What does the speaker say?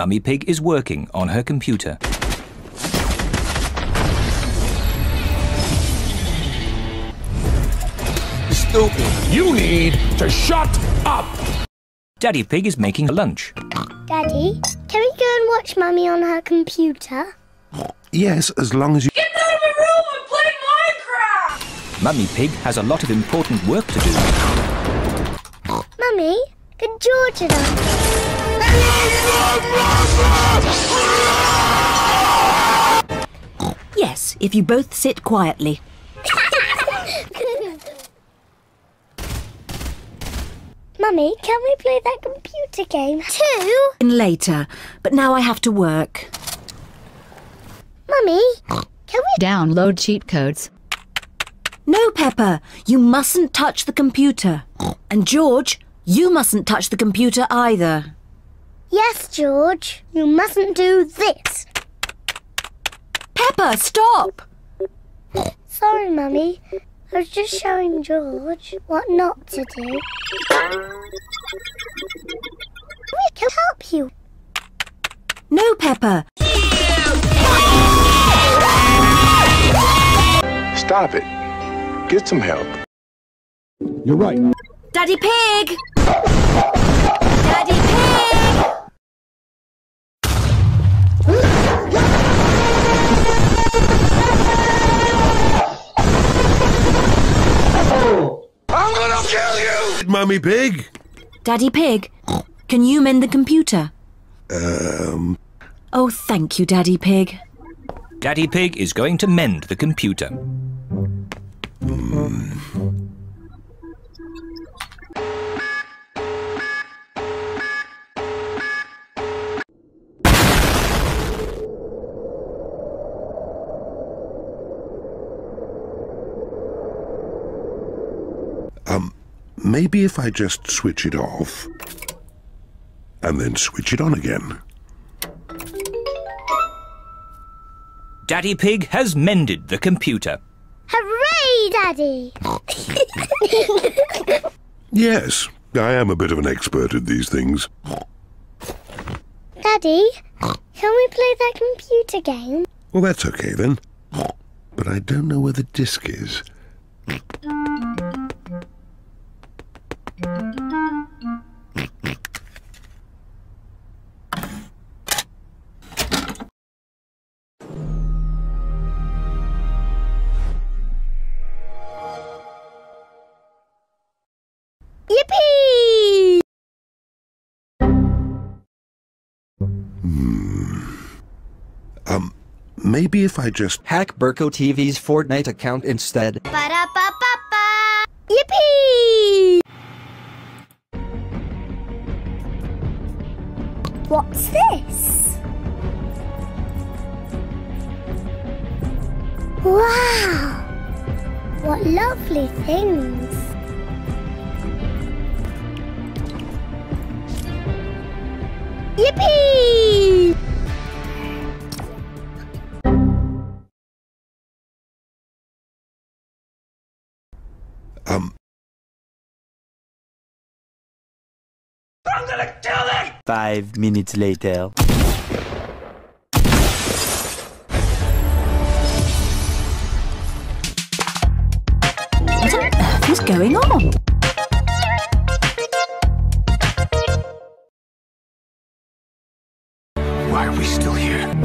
Mummy Pig is working on her computer. Stupid. You need to shut up. Daddy Pig is making a lunch. Daddy, can we go and watch Mummy on her computer? Yes, as long as you. Get out of my room! and play Minecraft! Mummy Pig has a lot of important work to do. Mummy, can George and Yes, if you both sit quietly. Mummy, can we play that computer game too? And later, but now I have to work. Mummy, can we? Download cheat codes. No, Peppa, you mustn't touch the computer. And George, you mustn't touch the computer either. Yes, George. You mustn't do this. Peppa, stop! Sorry, Mummy. I was just showing George what not to do. We can help you. No, Peppa. Stop it. Get some help. You're right. Daddy Pig! Daddy Pig! Kill! Mummy Pig! Daddy Pig, can you mend the computer? Um. Oh, thank you, Daddy Pig. Daddy Pig is going to mend the computer. Um, maybe if I just switch it off and then switch it on again. Daddy Pig has mended the computer. Hooray, Daddy! Yes, I am a bit of an expert at these things. Daddy, can we play that computer game? Well, that's okay then. But I don't know where the disc is. Yippee! Um, maybe if I just. Hack Burko TV's Fortnite account instead. Ba-da-ba-ba-ba! Yippee! What's this? Wow! What lovely things! Yippee! Um, Five minutes later. What on earth is going on? here.